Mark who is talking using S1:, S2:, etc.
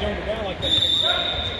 S1: zoned around like that.